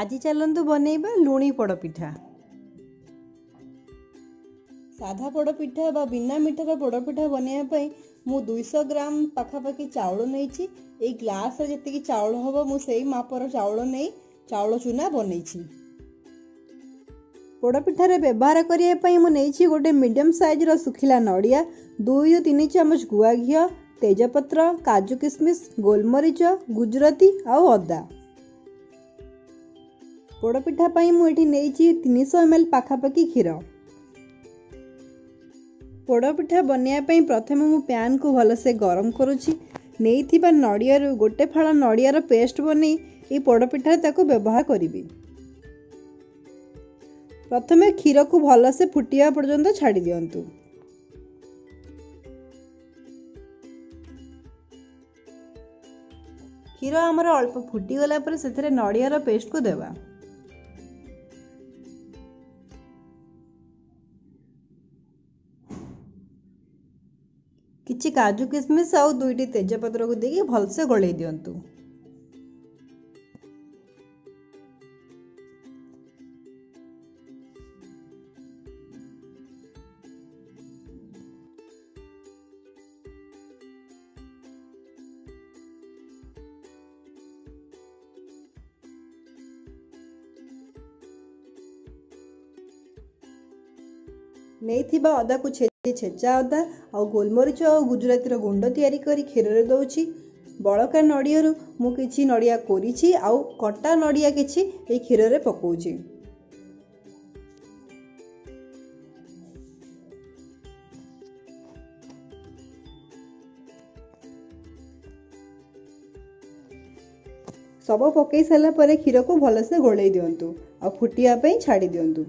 ଆଜି ଚାଲନ୍ତୁ ବନେଇବା ଲୁଣି ପୋଡ଼ପିଠା। ସାଧା ପୋଡ଼ପିଠା ବା ବିନା ମିଠାର ପୋଡ଼ପିଠା ବନେଇବା ପାଇଁ ମୁଁ ଦୁଇଶହ ଗ୍ରାମ ପାଖାପାଖି ଚାଉଳ ନେଇଛି। ଏଇ ଗ୍ଲାସରେ ଯେତିକି ଚାଉଳ ହେବ ମୁଁ ସେଇ ମାପର ଚାଉଳ ନେଇ ଚାଉଳ ଚୁନା ବନେଇଛି। ପୋଡ଼ପିଠାରେ ବ୍ୟବହାର କରିବା ପାଇଁ ମୁଁ ନେଇଛି ଗୋଟେ ମିଡ଼ିୟମ୍ ସାଇଜ୍ର ଶୁଖିଲା ନଡ଼ିଆ ଦୁଇରୁ ତିନି ଚାମଚ ଗୁଆ ଘିଅ ତେଜପତ୍ର କାଜୁ କିସମିସ୍ ଗୋଲମରିଚ ଗୁଜୁରାତି ଆଉ ଅଦା। ପୋଡ଼ପିଠା ପାଇଁ ମୁଁ ଏଠି ନେଇଛି ତିନିଶହ ଏମ୍ ଏଲ୍ ପାଖାପାଖି କ୍ଷୀର। ପୋଡ଼ପିଠା ବନେଇବା ପାଇଁ ପ୍ରଥମେ ମୁଁ ପ୍ୟାନ୍କୁ ଭଲସେ ଗରମ କରୁଛି। ନେଇଥିବା ନଡ଼ିଆରୁ ଗୋଟେ ଫାଳ ନଡ଼ିଆର ପେଷ୍ଟ ବନେଇ ଏଇ ପୋଡ଼ପିଠାରେ ତାକୁ ବ୍ୟବହାର କରିବି। ପ୍ରଥମେ କ୍ଷୀରକୁ ଭଲସେ ଫୁଟିବା ପର୍ଯ୍ୟନ୍ତ ଛାଡ଼ି ଦିଅନ୍ତୁ କ୍ଷୀର ଆମର ଅଳ୍ପ ଫୁଟିଗଲା ପରେ ସେଥିରେ ନଡ଼ିଆର ପେଷ୍ଟକୁ ଦେବା। କିଛି କାଜୁ କିସମିସ୍ ଆଉ ଦୁଇଟି ତେଜପତ୍ରକୁ ଦେଇକି ଭଲସେ ଗୋଳେଇ ଦିଅନ୍ତୁ। ନେଇଥିବା ଅଦାକୁ ଛେଚି ଛେଚା ଅଦା ଆଉ ଗୋଲମରିଚ ଆଉ ଗୁଜୁରାତିର ଗୁଣ୍ଡ ତିଆରି କରି କ୍ଷୀରରେ ଦେଉଛି। ବଳକା ନଡ଼ିଆରୁ ମୁଁ କିଛି ନଡ଼ିଆ କୋରିଛି ଆଉ କଟା ନଡ଼ିଆ କିଛି ଏଇ କ୍ଷୀରରେ ପକାଉଛି। ସବୁ ପକାଇ ସାରିଲା ପରେ କ୍ଷୀରକୁ ଭଲସେ ଗୋଳେଇ ଦିଅନ୍ତୁ ଆଉ ଫୁଟିବା ପାଇଁ ଛାଡ଼ି ଦିଅନ୍ତୁ।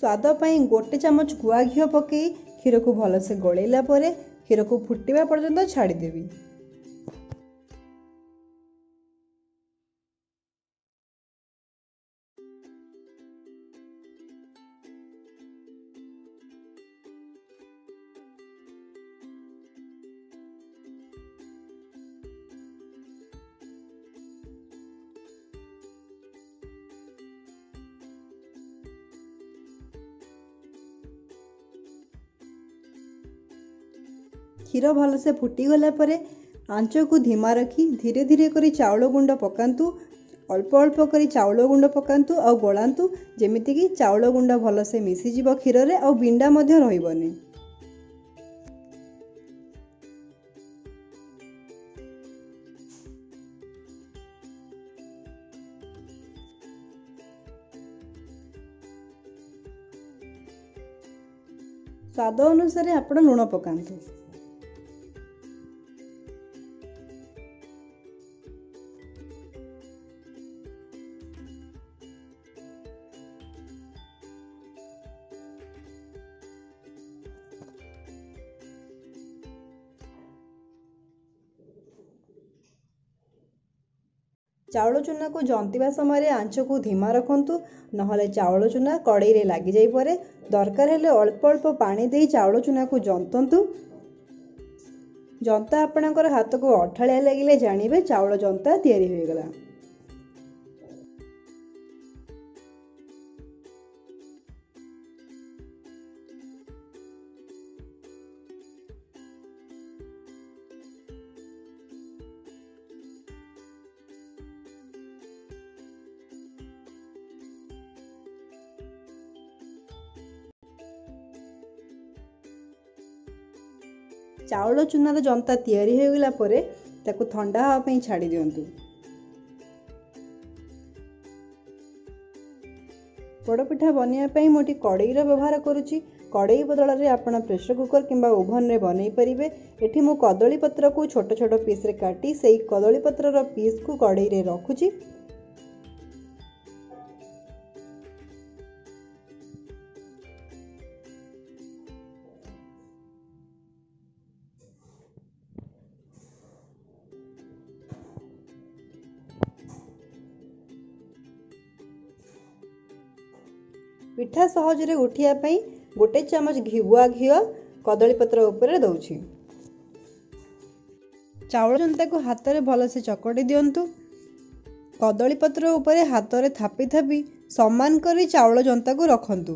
ସ୍ୱାଦ ପାଇଁ ଗୋଟେ ଚାମଚ ଗୁଆ ଘିଅ ପକାଇ କ୍ଷୀରକୁ ଭଲସେ ଗୋଳେଇଲା ପରେ କ୍ଷୀରକୁ ଫୁଟିବା ପର୍ଯ୍ୟନ୍ତ ଛାଡ଼ିଦେବି। କ୍ଷୀର ଭଲସେ ଫୁଟିଗଲା ପରେ ଆଞ୍ଚକୁ ଧିମା ରଖି ଧୀରେ ଧୀରେ କରି ଚାଉଳ ଗୁଣ୍ଡ ପକାନ୍ତୁ। ଅଳ୍ପ ଅଳ୍ପ କରି ଚାଉଳ ଗୁଣ୍ଡ ପକାନ୍ତୁ ଆଉ ଗୋଳାନ୍ତୁ। ଯେମିତିକି ଚାଉଳ ଗୁଣ୍ଡ ଭଲସେ ମିଶିଯିବ କ୍ଷୀରରେ ଆଉ ବିଣ୍ଡା ମଧ୍ୟ ରହିବନି। ସ୍ୱାଦ ଅନୁସାରେ ଆପଣ ଲୁଣ ପକାନ୍ତୁ। ଚାଉଳ ଚୁନାକୁ ଜନ୍ତିବା ସମୟରେ ଆଞ୍ଚକୁ ଧିମା ରଖନ୍ତୁ ନହେଲେ ଚାଉଳ ଚୁନା କଡ଼େଇରେ ଲାଗିଯାଇପାରେ ଦରକାର ହେଲେ ଅଳ୍ପ ଅଳ୍ପ ପାଣି ଦେଇ ଚାଉଳ ଚୁନାକୁ ଜନ୍ତନ୍ତୁ। ଜନ୍ତା ଆପଣଙ୍କର ହାତକୁ ଅଠାଳିଆ ଲାଗିଲେ ଜାଣିବେ ଚାଉଳ ଜନ୍ତା ତିଆରି ହୋଇଗଲା। ଚାଉଳ ଚୁନାର ଜନ୍ତା ତିଆରି ହୋଇଗଲା ପରେ ତାକୁ ଥଣ୍ଡା ହେବା ପାଇଁ ଛାଡ଼ି ଦିଅନ୍ତୁ। ପୋଡ଼ପିଠା ବନେଇବା ପାଇଁ ମୁଁ ଏଠି କଡ଼େଇର ବ୍ୟବହାର କରୁଛି। କଡ଼େଇ ବଦଳରେ ଆପଣ ପ୍ରେସର କୁକର କିମ୍ବା ଓଭନରେ ବନେଇ ପାରିବେ। ଏଠି ମୁଁ କଦଳୀ ପତ୍ରକୁ ଛୋଟ ଛୋଟ ପିସ୍ରେ କାଟି ସେଇ କଦଳୀ ପତ୍ରର ପିସ୍କୁ କଡ଼େଇରେ ରଖୁଛି। ପିଠା ସହଜରେ ଉଠିବା ପାଇଁ ଗୋଟେ ଚାମଚ ଘିବୁଆ ଘିଅ କଦଳୀପତ୍ର ଉପରେ ଦେଉଛି। ଚାଉଳ ଜନ୍ତାକୁ ହାତରେ ଭଲସେ ଚକଟି ଦିଅନ୍ତୁ। କଦଳୀ ପତ୍ର ଉପରେ ହାତରେ ଥାପି ଥାପି ସମାନ କରି ଚାଉଳ ଜନ୍ତାକୁ ରଖନ୍ତୁ।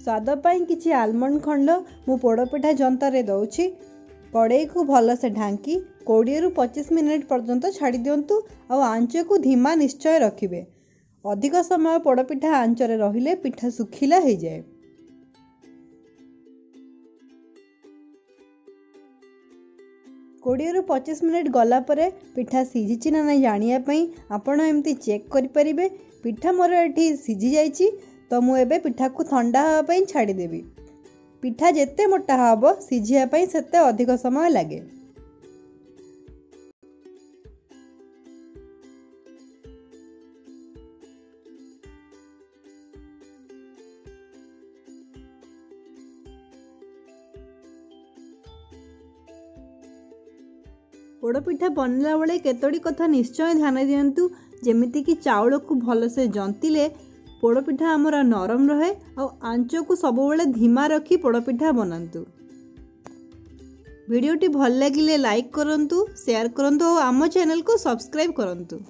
ସ୍ୱାଦ ପାଇଁ କିଛି ଆଲମଣ୍ଡ ଖଣ୍ଡ ମୁଁ ପୋଡ଼ପିଠା ଜନ୍ତାରେ ଦେଉଛି। କଡ଼େଇକୁ ଭଲସେ ଢାଙ୍କି କୋଡ଼ିଏରୁ ପଚିଶ ମିନିଟ୍ ପର୍ଯ୍ୟନ୍ତ ଛାଡ଼ି ଦିଅନ୍ତୁ ଆଉ ଆଞ୍ଚକୁ ଧିମା ନିଶ୍ଚୟ ରଖିବେ। ଅଧିକ ସମୟ ପୋଡ଼ପିଠା ଆଞ୍ଚରେ ରହିଲେ ପିଠା ଶୁଖିଲା ହେଇଯାଏ। କୋଡ଼ିଏରୁ ପଚିଶ ମିନିଟ୍ ଗଲା ପରେ ପିଠା ସିଝିଛି ନା ନାହିଁ ଜାଣିବା ପାଇଁ ଆପଣ ଏମିତି ଚେକ୍ କରିପାରିବେ। ପିଠା ମୋର ଏଠି ସିଝି ଯାଇଛି। ତ ମୁଁ ଏବେ ପିଠାକୁ ଥଣ୍ଡା ହେବା ପାଇଁ ଛାଡ଼ିଦେବି। ପିଠା ଯେତେ ମୋଟା ହେବ ସିଝିବା ପାଇଁ ସେତେ ଅଧିକ ସମୟ ଲାଗେ। ପୋଡ଼ପିଠା ବନିଲା ବେଳେ କେତୋଟି କଥା ନିଶ୍ଚୟ ଧ୍ୟାନ ଦିଅନ୍ତୁ। ଯେମିତିକି ଚାଉଳକୁ ଭଲସେ ଜନ୍ତିଲେ ପୋଡ଼ପିଠା ଆମର ନରମ ରହେ ଆଉ ଆଞ୍ଚକୁ ସବୁବେଳେ ଧିମା ରଖି ପୋଡ଼ପିଠା ବନାନ୍ତୁ। ଭିଡ଼ିଓଟି ଭଲ ଲାଗିଲେ ଲାଇକ୍ କରନ୍ତୁ ସେୟାର କରନ୍ତୁ ଆଉ ଆମ ଚ୍ୟାନେଲକୁ ସବସ୍କ୍ରାଇବ୍ କରନ୍ତୁ।